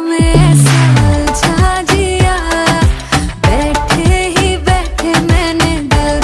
me.